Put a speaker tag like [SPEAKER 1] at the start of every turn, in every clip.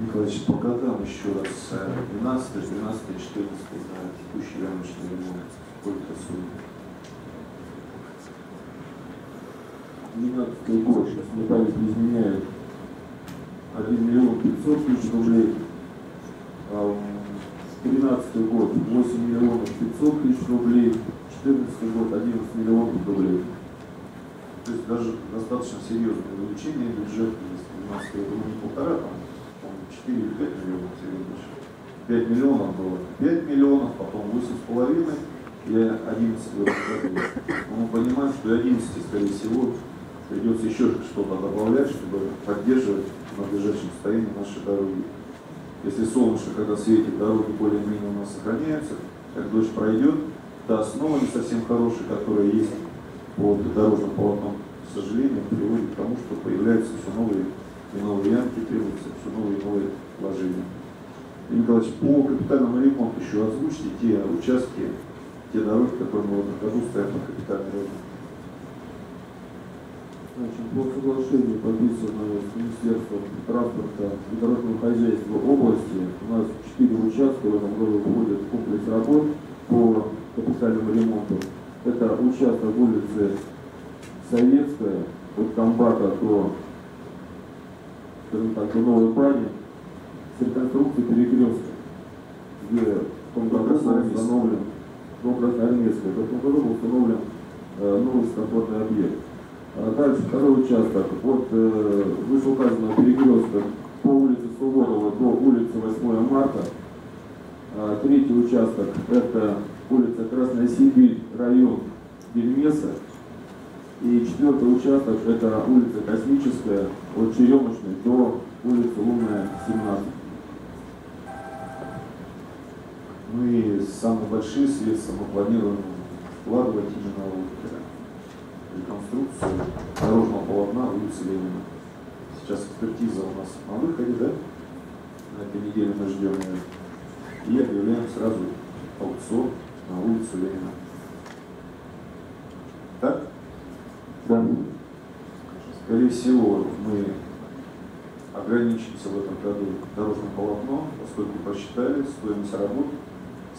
[SPEAKER 1] Николаевич, по годам еще раз. э, 12, 13, 14 на текущий рамочный ремонт. Сколько сумма?
[SPEAKER 2] 12 год, сейчас мне память не изменяет, 1 миллион 500 тысяч рублей. А, 13 год 8 миллионов 500 тысяч рублей, 14 год 11 миллионов рублей.
[SPEAKER 1] То есть даже достаточно серьезное увеличение бюджета, если 12 я думаю, не полтора, там, 4 или 5 миллионов, Сергей Ильич. 5 миллионов было. 5 миллионов, потом 8,5 и 11 в этом. Но мы понимаем, что и 11, скорее всего, придется еще что-то добавлять, чтобы поддерживать в надлежащем состоянии наши дороги. Если солнышко, когда светит, дороги более-менее у нас сохраняются, как дождь пройдет, та основа не совсем хорошая, которая есть под дорожным полотном, к сожалению, приводит к тому, что появляются все новые и новые ямки, требуются все новые и новые вложения. Игорь Николаевич, по капитальному ремонту еще озвучьте те участки, те дороги, которые мы этом году ставим на капитальный ремонт.
[SPEAKER 2] Значит, по соглашению, подписанному с Министерством транспорта и дорожного хозяйства области, у нас 4 участка в этом году входят в комплекс работ по капитальному ремонту. Это участок улицы Советская, от Комбата до, скажем так, до Новой Пани, с реконструкцией перекрестка, где в том году был
[SPEAKER 1] Красноармейская.
[SPEAKER 2] установлен, до Красноармейской, в этом году был установлен э, новый светофорный объект. А Дальше второй участок от э, вышеуказанного перекрестка по улице Суворова до улицы 8 марта. А Третий участок это улица Красная Сибирь, район Бельмеса. И четвертый участок это улица Космическая от Черемушной до улицы Лунная, 17.
[SPEAKER 1] Ну и самые большие средства мы планируем вкладывать именно в э, реконструкцию дорожного полотна улицы Ленина. Сейчас экспертиза у нас на выходе, да? На этой неделе мы ждем ее. И объявляем сразу аукцион на улицу Ленина. Так?
[SPEAKER 2] Да.
[SPEAKER 1] Скорее всего, мы ограничимся в этом году дорожным полотном, поскольку посчитали стоимость работ,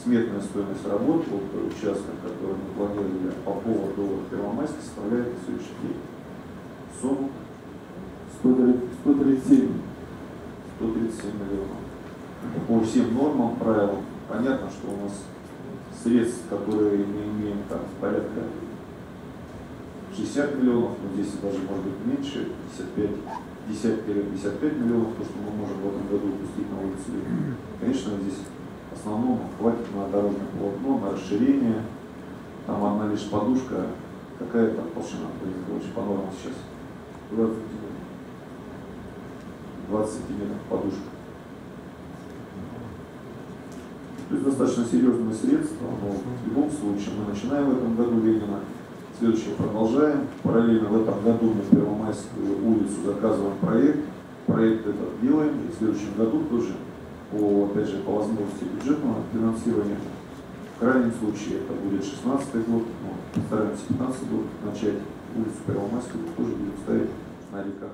[SPEAKER 1] сметная стоимость работ по участкам, которые мы планировали по поводу Первомайска, составляет на сегодняшний день сумму
[SPEAKER 2] 130 137.
[SPEAKER 1] 137 миллионов. По всем нормам, правилам, понятно, что у нас средств, которые мы имеем там порядка 60 миллионов, но здесь даже может быть меньше, 55, 50-55 миллионов, то, что мы можем в этом году упустить на. Ленина. Конечно, здесь в основном хватит на дорожное полотно, на расширение. Там одна лишь подушка. Какая там толщина, Николаевич, по нормам сейчас?
[SPEAKER 2] 20.
[SPEAKER 1] 20 сантиметров подушка. То есть достаточно серьезные средства, но в любом случае мы начинаем в этом году Ленина, следующее продолжаем. Параллельно в этом году в Первомайскую улицу заказываем проект, проект этот делаем, и в следующем году тоже по, опять же, по возможности бюджетного финансирования. В крайнем случае это будет 16 год, но постараемся 15 год начать улицу Первомайскую, тоже будем ставить на реках.